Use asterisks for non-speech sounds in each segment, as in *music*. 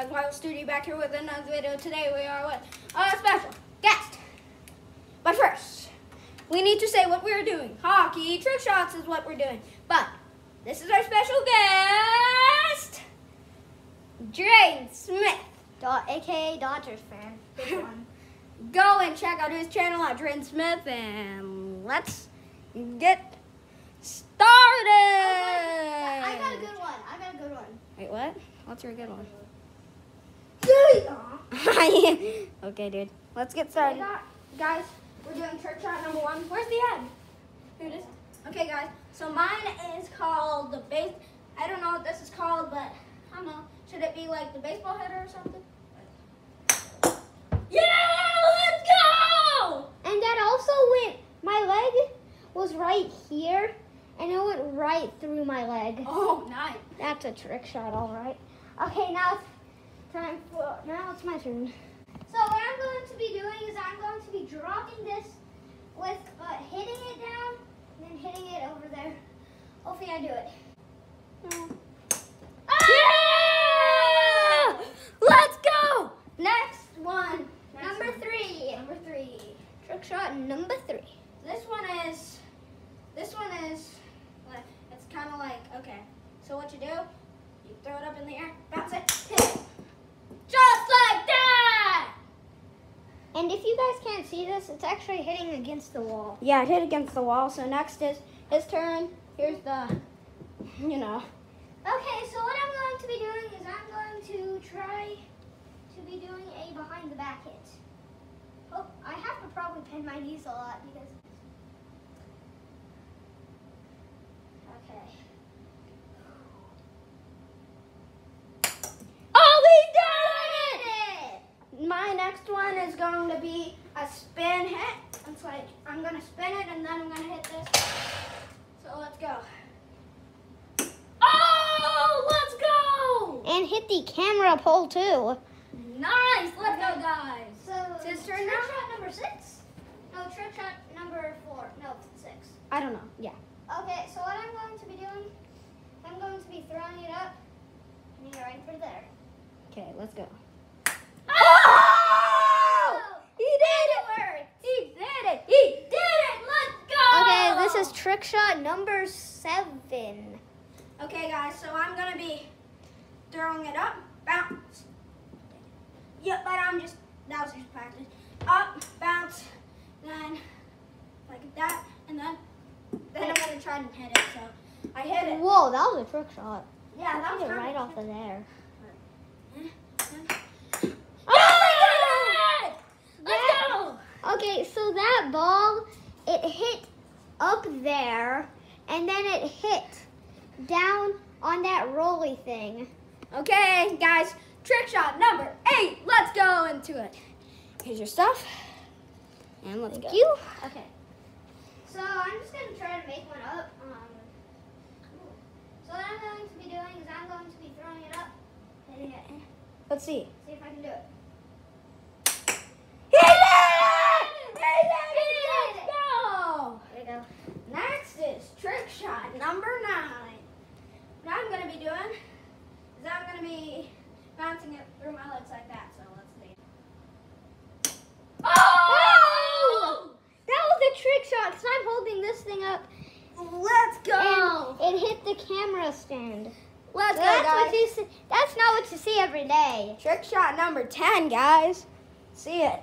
guys, Wild Studio back here with another video. Today we are with a special guest. But first, we need to say what we're doing. Hockey trick shots is what we're doing. But this is our special guest, Drayden Smith. Dot, AKA Dodgers fan. *laughs* Go and check out his channel at Drayden Smith and let's get started. Oh, I got a good one. I got a good one. Wait, what? What's your good one? *laughs* Okay, dude. Let's get started. got- Guys, we're doing trick shot number one. Where's the end? Here it is. Okay, guys. So mine is called the base. I don't know what this is called, but I don't know. Should it be like the baseball hitter or something? Yeah, let's go! And that also went, my leg was right here, and it went right through my leg. Oh, nice. That's a trick shot, all right. Okay, now it's time for, now it's my turn. So what I'm going to be doing is I'm going to be dropping this with, uh, hitting it down, and then hitting it over there. Hopefully I do it. Ah! Let's go! Next one. Number three. Number three. Trick shot number three. This one is, this one is, like, it's kind of like, okay. So what you do, you throw it up in the air, bounce it, hit it. Just like that! And if you guys can't see this, it's actually hitting against the wall. Yeah, it hit against the wall. So next is his turn. Here's the, you know. Okay, so what I'm going to be doing is I'm going to try to be doing a behind the back hit. Oh, I have to probably bend my knees a lot because. Okay. Oh, I we did it! did it! My next one is going to be a spin hit. It's like, I'm going to spin it and then I'm going to hit this. So let's go. Oh, let's go! And hit the camera pole too. Nice. Let's go, guys. So It's turn trick now? shot number six. No, trick shot number four. No, six. I don't know. Yeah. Okay, so what I'm going to be doing, I'm going to be throwing it up, and you're right for there. Okay, let's go. Oh! He did it! He did it! He did it! Let's go! Okay, this is trick shot number seven. Okay, guys, so I'm gonna be throwing it up, bounce. Yep, but I'm just, that was just practice. Up, bounce, then like that, and then, then I'm gonna try and hit it. So I hit it. Whoa, that was a trick shot. Yeah, that was it right off of there. *laughs* Oh! Okay, so that ball, it hit up there, and then it hit down on that rolly thing. Okay, guys, trick shot number eight. Let's go into it. Here's your stuff. And let's Thank go. you. Okay. So I'm just gonna try to make one up. Um, so what I'm going to be doing is I'm going to be throwing it up, hitting it. Let's see. See if I can do it. He did it! He did it! Let's go! There you go. Next is trick shot number nine. What I'm gonna be doing is I'm gonna be bouncing it through my legs like that. So let's see. Oh! That was a trick shot because I'm holding this thing up Let's go! and it hit the camera stand. Let's go, that's guys. what you see. That's not what you see every day. Trick shot number 10, guys. See it.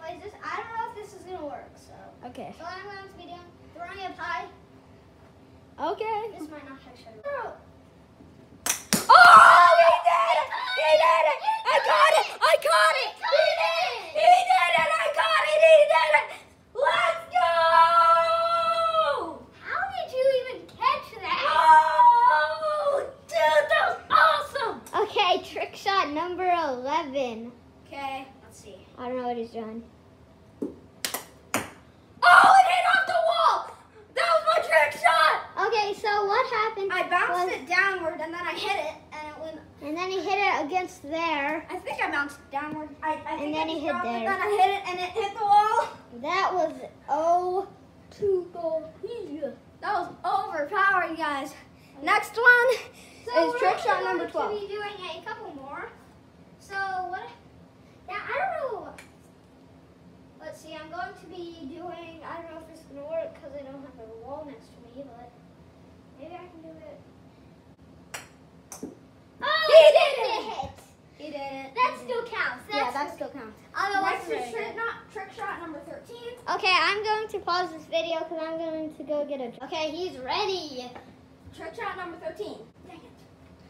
Wait, this, I don't know if this is gonna work. So, Okay. so what I'm going to be doing, throwing it high. Okay. This might not work. Oh, he did it! He did it! I caught it! I caught it! He did it! He did it! I caught it! He did it! Let's go! How did you even catch that? Oh, dude, that was awesome! Okay, trick shot number 11. Okay, let's see. I don't know what he's doing. Oh, it hit off the wall! That was my trick shot! Okay, so what happened? I bounced was- it downward and then I hit it and it went. And then he hit it against there. I think I bounced downward. I, I think then I he hit there. Then I hit it and it hit the wall. That was oh to go. That was overpowering, guys. Next one So is trick shot number twelve. number going To be doing a couple more. So what? Yeah, I don't know. Let's see. I'm going to be doing. I don't know if it's gonna work because I don't have a wall next to me, but maybe I can do it. Oh, He I did it! He did it. That still counts. yeah, That's that still counts. Otherwise, Next is trick, not, trick shot number 13. Okay, I'm going to pause this video because I'm going to go get a. Okay, he's ready. Trick shot number 13. Dang it.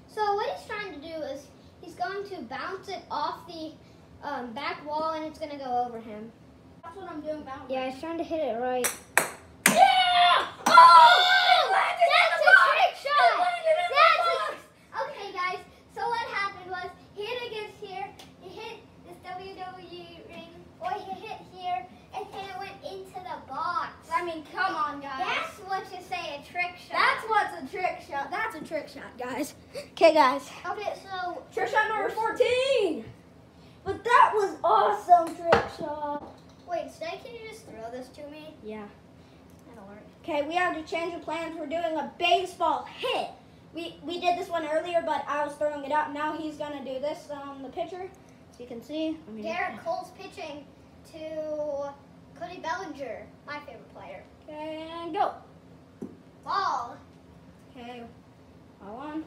So what he's trying to do is he's going to bounce it off the um, back wall and it's going to go over him. That's what I'm doing, bounce. Yeah, he's trying to hit it right. Yeah! Oh! It landed in That's the a box! trick shot! It landed in the That's a- box! Okay, guys. So what happened was he hit against here. He hit this WWE ring, or he hit here, and then it went into the box. I mean, come on, guys. That's what you say a trick shot. That's what's a trick shot. That's a trick shot, guys. Okay, guys. okay. So Trick shot number 14. But that was awesome trick shot. wait, Stay, can you just throw this to me? Yeah. That'll work. Okay, we have to change the plans. We're doing a baseball hit. We we did this one earlier, but I was throwing it out. Now he's gonna do this on the pitcher, so you can see. I mean, Gerrit *laughs* Cole's pitching to Cody Bellinger, my favorite player. Okay, and go. Ball. Okay, all on.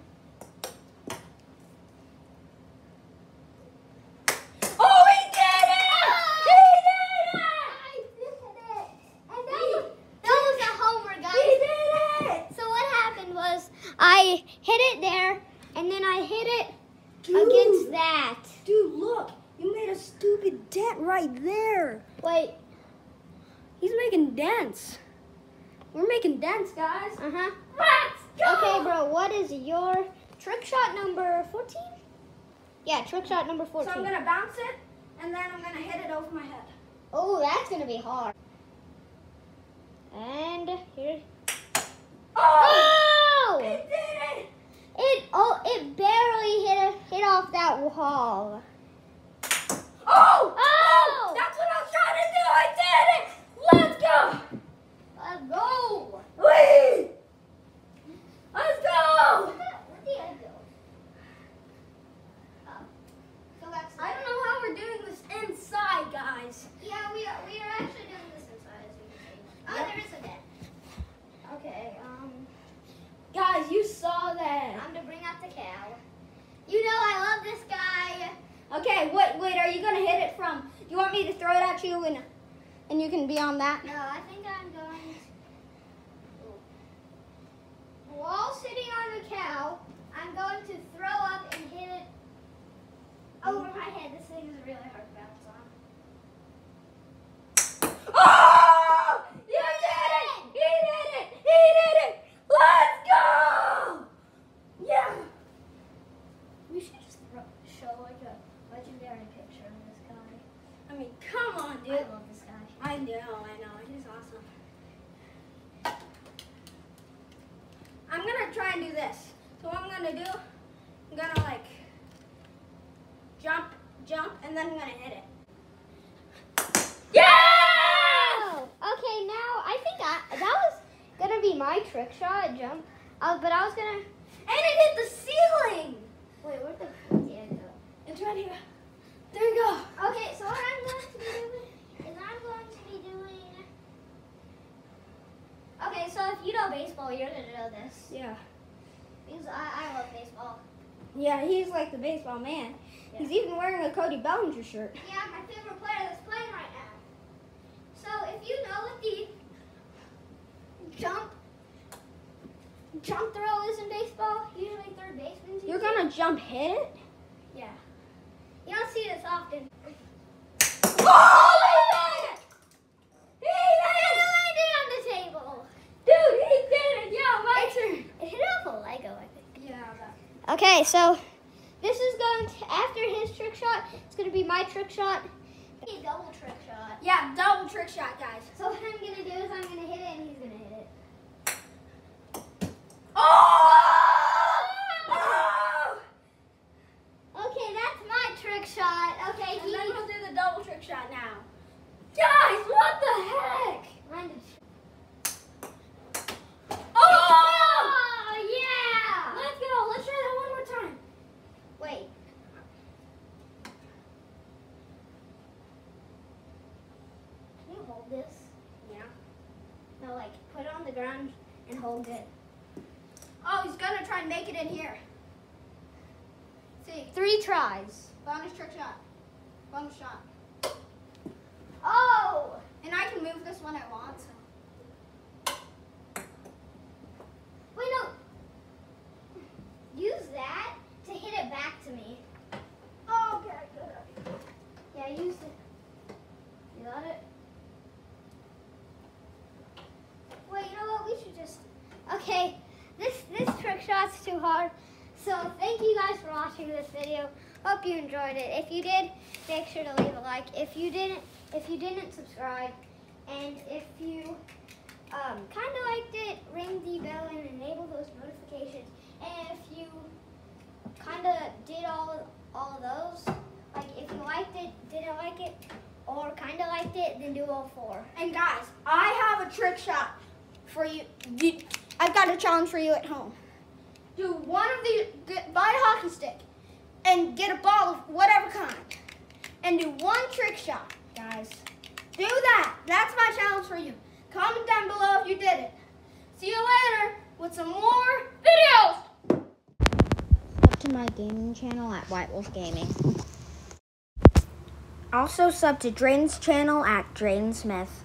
Oh, we did it! he did it! I did it. And that was, a homer, guys. did! He did it! So what happened was I hit it there, and then I hit it Dude. against that. Dude, look! You made a stupid dent right there. Wait. He's making dents. We're making dents, guys. Uh huh. Let's go! Okay, bro. What is your trick shot number fourteen? Yeah, trick shot number 14. So. I'm gonna bounce it, and then I'm gonna hit it over my head. Oh, that's gonna be hard. And here. Oh! Oh! He did it! It oh it barely hit hit off that wall. Oh! Oh! That's what I was trying to do! I did it! Let's go! Let's go. Whee! Let's go! Where'd the egg go? Oh. Go back. I don't know how we're doing this inside, guys. Yeah, we are we are actually doing this inside as you can see. Oh, Yep. there is a dead. Okay. Um, Guys, you saw that. time to bring out the cow. You know I love this guy. Okay, wait, wait, are you gonna hit it from, you want me to throw it at you and, and you can be on that? No, I think I'm going. To, while sitting on the cow, I'm going to throw up and hit it over my head. This thing is really hard to bounce on. Oh! You did it! He did it! He did it! Let's go! Yeah! We should just throw, show like a legendary picture of this guy. I mean, come on, dude. I love this guy. I know, I know. He's awesome. I'm and do this. So what I'm gonna do, I'm gonna like jump, jump, and then I'm gonna hit it. Yeah! Oh, okay, now I think I that was gonna be my trick shot jump. Uh, but I was gonna And it hit the ceiling. wait. Where'd the where'd the egg go? It's right here. There you go. Okay, so what I'm going to be doing is I'm going to be doing. Okay, so if you know baseball, you're gonna know this Yeah. because I, I love baseball. Yeah, he's like the baseball man. Yeah. He's even wearing a Cody Bellinger shirt. Yeah, my favorite player that's playing right now. So if you know what the jump jump throw is in baseball, usually third baseman. You're gonna jump hit it? Yeah. You don't see this often. Oh, he did it! He And did it landed on the table. it! Dude, he did it! Yeah, my turn. It hit off a Lego, I think. Yeah, Okay, so this is going to, after his trick shot, it's going to be my trick shot. Double trick shot. yeah, double trick shot, guys. So what I'm going to do is I'm going to hit it and he's going to hit it. Oh! oh! Okay, that's my trick shot. Okay, And he then we'll do the double trick shot now. Guys, what the heck? landed. Oh! Oh, yeah! hold this. Yeah. No, like put it on the ground hold. Oh, he's gonna try and make it in here. See, Three tries. bonus trick shot. Bonus shot. Oh! And I can move this when I want. Wait, no. Use that to hit it back to me. Oh, okay, good. Yeah, use it. You got it? Wait, you know what? We should just. Okay, this this trick shot's too hard. So thank you guys for watching this video. Hope you enjoyed it. If you did, make sure to leave a like. If you didn't, if you didn't subscribe, and if you um, kind of liked it, ring the bell and enable those notifications. And if you kind of did all all those, like if you liked it, didn't like it, or kind of liked it, then do all four. And guys, I have a trick shot for you I've got a challenge for you at home. Do one of these, get, buy a hockey stick and get a ball of whatever kind. And do one trick shot, guys. Do that. That's my challenge for you. Comment down below if you did it. See you later with some more videos. Sub to my gaming channel at White Wolf Gaming. Also sub to Drayden's channel at Drayden Smith.